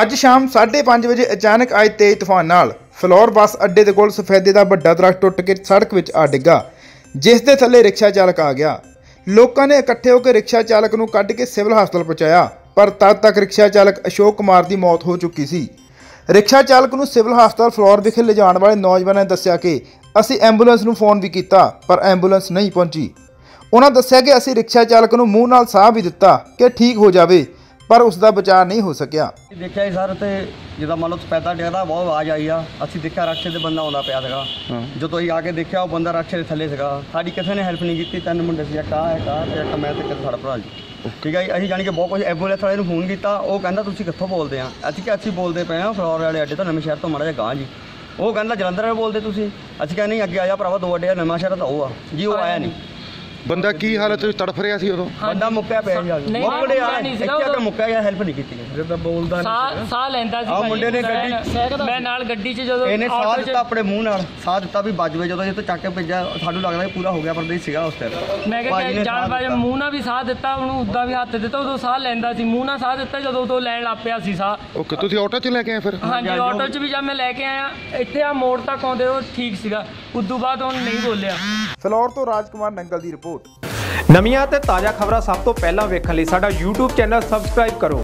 ਅੱਜ ਸ਼ਾਮ 5:30 ਵਜੇ ਅਚਾਨਕ ਆਏ ਤੇਜ਼ ਤੂਫਾਨ ਨਾਲ। ਫਲੋਰ ਬੱਸ ਅੱਡੇ ਦੇ ਕੋਲ ਸਫੈਦੇ ਦਾ ਵੱਡਾ ਦਰਖਤ ਟੁੱਟ ਕੇ ਸੜਕ ਵਿੱਚ ਆ ਡਿੱਗਾ, ਜਿਸ ਦੇ ਥੱਲੇ ਰਿਕਸ਼ਾ ਚਾਲਕ ਆ ਗਿਆ। ਲੋਕਾਂ ਨੇ ਇਕੱਠੇ ਹੋ ਕੇ ਰਿਕਸ਼ਾ ਚਾਲਕ ਨੂੰ ਕੱਢ ਕੇ ਸਿਵਲ ਹਸਪਤਾਲ ਪਹੁੰਚਾਇਆ, ਪਰ ਤਦ ਤੱਕ ਰਿਕਸ਼ਾ ਚਾਲਕ ਅਸ਼ੋਕ ਕੁਮਾਰ ਦੀ ਮੌਤ ਹੋ ਚੁੱਕੀ ਸੀ। ਰਿਕਸ਼ਾ ਚਾਲਕ ਨੂੰ ਸਿਵਲ ਹਸਪਤਾਲ ਫਲੋਰ ਵਿਖੇ ਲਿਜਾਣ ਵਾਲੇ ਨੌਜਵਾਨਾਂ ਨੇ ਦੱਸਿਆ ਕਿ ਅਸੀਂ ਐਂਬੂਲੈਂਸ ਨੂੰ ਫੋਨ ਵੀ ਕੀਤਾ, ਪਰ ਐਂਬੂਲੈਂਸ ਨਹੀਂ ਪਹੁੰਚੀ। ਉਹਨਾਂ ਦੱਸਿਆ ਕਿ ਅਸੀਂ ਰਿਕਸ਼ਾ ਚਾਲਕ ਨੂੰ ਮੂੰਹ ਨਾਲ ਸਾਹ ਵੀ ਦਿੱਤਾ ਕਿ ਠੀਕ ਹੋ ਜਾਵੇ ਪਰ ਉਸ ਦਾ ਬਚਾਅ ਨਹੀਂ ਹੋ ਸਕਿਆ। ਦੇਖਿਆ ਜੀ ਸਰ ਤੇ ਜਿਹਦਾ ਮੰਨ ਲਓ ਸਪੈਦਾ ਡਿੱਗਦਾ ਬਹੁਤ ਆਵਾਜ਼ ਆਈ ਆ। ਅਸੀਂ ਦੇਖਿਆ ਰਕਸ਼ੇ ਤੇ ਬੰਦਾ ਆਉਂਦਾ ਪਿਆ ਸੀਗਾ। ਜਦੋਂ ਅਸੀਂ ਆ ਕੇ ਦੇਖਿਆ ਉਹ ਬੰਦਾ ਰਕਸ਼ੇ ਦੇ ਥੱਲੇ ਸੀਗਾ। ਸਾਡੀ ਕਿਸੇ ਨੇ ਹੈਲਪ ਨਹੀਂ ਕੀਤੀ ਤਿੰਨ ਮੁੰਡੇ ਸੀ। ਇੱਕ ਆਹ ਇੱਕ ਆਹ ਤੇ ਇੱਕ ਮੈਂ ਤੇ ਇੱਕ ਸਾਡਾ ਭਰਾ ਜੀ। ਠੀਕ ਹੈ ਜੀ ਅਸੀਂ ਜਾਣੀ ਕਿ ਬਹੁਤ ਕੁਝ ਐਂਬੂਲੈਂਸ ਵਾਲੇ ਨੂੰ ਫੋਨ ਕੀਤਾ। ਉਹ ਕਹਿੰਦਾ ਤੁਸੀਂ ਕਿੱਥੋਂ ਬੋਲਦੇ ਆ? ਅਸੀਂ ਕਿ ਅਸੀਂ ਬੋਲਦੇ ਪਏ ਆ ਫਲੋਰ ਵਾਲੇ ਅੱਡੇ ਤੋਂ ਨਵੇਂ ਸ਼ਹਿਰ ਤੋਂ ਮਾੜਾ ਜਿਹਾ ਗਾਂ ਜੀ। ਉਹ ਕਹਿੰਦਾ ਜਲੰਧਰ ਵਾਲੇ ਬੋਲਦੇ ਤੁਸੀਂ? ਅਸੀਂ ਕਹਿੰਦੇ ਨਹੀਂ ਅੱਗੇ ਆ ਜਾ ਭਰਾਵਾ ਦੋ ਅੱਡੇ ਆ ਨਵਾਂ ਸ਼ਹਿਰ ਤਾਂ ਉਹ ਆ। ਜੀ ਉਹ ਆਇਆ ਨਹੀਂ। ਬੰਦਾ ਕੀ ਹਾਲਤ ਵਿੱਚ ਤੜਫ ਰਿਹਾ ਸੀ ਉਦੋਂ? ਬੰਦਾ ਮੁੱਕਿਆ ਪਿਆ ਜੀ ਨਹੀਂ, ਮੁੱਕੜੇ ਆ ਇੱਥੇ ਕੇ ਉਦੋਂ। ਮੁੱਕਿਆ ਗਿਆ ਹੈਲਪ ਨਹੀਂ ਕੀਤੀ ਗਈ ਸਾਹ ਸਾਹ ਲੈਂਦਾ ਸੀ ਆਹ ਭਾਈ, ਮੁੰਡੇ ਨੇ ਗੱਡੀ- ਮੈਂ ਨਾਲ ਗੱਡੀ 'ਚ ਜਦੋਂ ਇਹਨੇ ਸਾਹ 'ਚ- ਦਿੱਤਾ ਆਪਣੇ ਮੂੰਹ ਨਾਲ। ਸਾਹ ਦਿੱਤਾ ਵੀ ਵੱਜ ਵੇ ਜਦੋਂ ਇਹ ਤੋਂ ਚੱਕ ਕੇ ਭੇਜਿਆ ਸਾਨੂੰ ਲੱਗਦਾ ਕਿ ਪੂਰਾ ਹੋ ਗਿਆ ਪਰ ਨਹੀਂ ਸੀਗਾ ਉਸ ਟਾਈਮ ਮੈਂ ਭਾਜੀ ਕਿਹਾ ਨੇ ਜਾਨ ਸਾਹ ਬਾਜ ਦਿੱਤਾ। ਮੂੰਹ ਨਾਲ ਵੀ ਸਾਹ ਦਿੱਤਾ ਉਹਨੂੰ ਉਦਾਂ ਵੀ ਹੱਥ ਦਿੱਤਾ ਉਦੋਂ ਸਾਹ ਲੈਂਦਾ ਸੀ। ਮੂੰਹ ਨਾਲ ਸਾਹ ਦਿੱਤਾ ਜਦੋਂ ਉਦੋਂ ਲੈਣ ਲੱਗ ਪਿਆ ਸੀ ਸਾਹ। ਓਕੇ ਤੁਸੀਂ ਆਟੋ 'ਚ ਲੈ ਕੇ ਆਏ ਫਿਰ? ਹਾਂਜੀ ਹਾਂਜੀ, ਆਟੋ 'ਚ ਵੀ ਜਦ ਮੈਂ ਲੈ ਕੇ ਆਇਆ ਇੱਥੇ ਆ ਮੋੜ ਤੱਕ ਆਉਂਦੇ ਉਹ ਠੀਕ ਸੀਗਾ। ਉਦੋਂ ਬਾਅਦ ਉਹ ਨਹੀਂ ਬੋਲਿਆ। ਫਲੋਰ ਤੋਂ ਰਾਜਕੁਮਾਰ ਨੰਗਲ ਦੀ ਰਿਪੋਰਟ। ਨਵੀਆਂ ਤੇ ਤਾਜ਼ਾ ਖਬਰਾਂ ਸਭ ਤੋਂ ਪਹਿਲਾਂ ਵੇਖਣ ਲਈ ਸਾਡਾ YouTube ਚੈਨਲ ਸਬਸਕ੍ਰਾਈਬ ਕਰੋ।